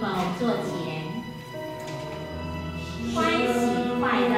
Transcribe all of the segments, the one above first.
宝座前，欢喜快乐，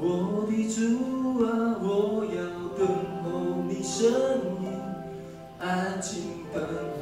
我的主啊，我要等候你声音，安静等候。